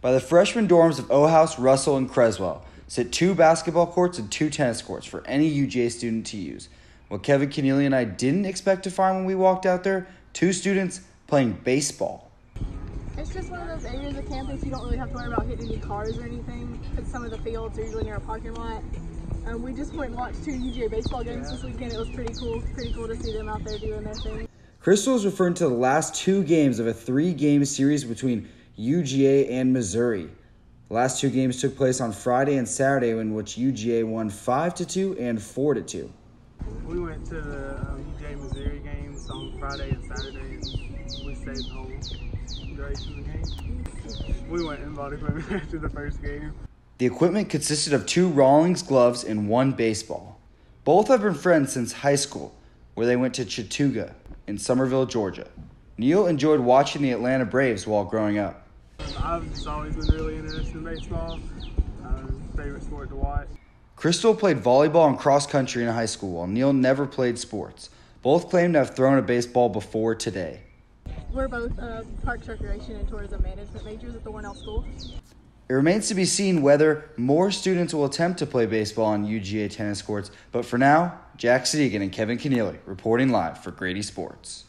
by the freshman dorms of O House, Russell, and Creswell sit two basketball courts and two tennis courts for any UGA student to use. What Kevin Keneely and I didn't expect to find when we walked out there two students playing baseball. It's just one of those areas of campus you don't really have to worry about hitting any cars or anything because some of the fields are usually near a parking lot. Um, we just went and watched two UGA baseball games this weekend. It was pretty cool. Pretty cool to see them out there doing their thing. Crystal is referring to the last two games of a three game series between UGA and Missouri. The last two games took place on Friday and Saturday, in which UGA won 5 to 2 and 4 to 2. We went to the um, UGA Missouri games on Friday and Saturday, and we stayed home duration the game. We went and bought equipment after the first game. The equipment consisted of two Rawlings gloves and one baseball. Both have been friends since high school, where they went to Chattooga in Summerville, Georgia. Neil enjoyed watching the Atlanta Braves while growing up. I've just always been really interested in baseball. Uh, favorite sport to watch. Crystal played volleyball and cross country in high school, while Neil never played sports. Both claim to have thrown a baseball before today. We're both uh, Parks Recreation and Tourism Management majors at the Warnell School. It remains to be seen whether more students will attempt to play baseball on UGA tennis courts, but for now, Jack Sadighian and Kevin Keneely reporting live for Grady Sports.